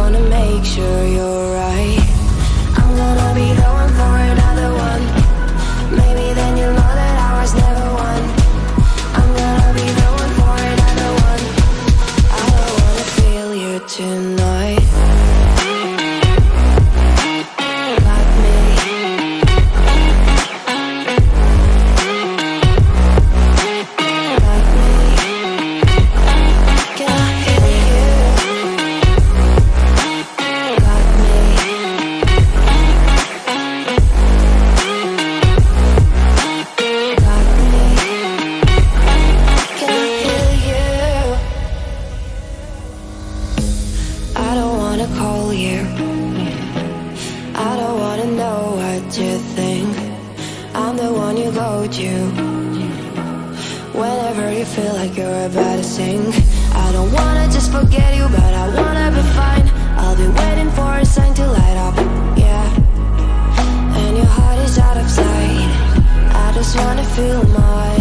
Wanna make sure you're right. I'm gonna be the one for another you. I don't wanna know what you think. I'm the one you go to. Whenever you feel like you're about to sink. I don't wanna just forget you, but I wanna be fine. I'll be waiting for a sign to light up, yeah. And your heart is out of sight. I just wanna feel mine.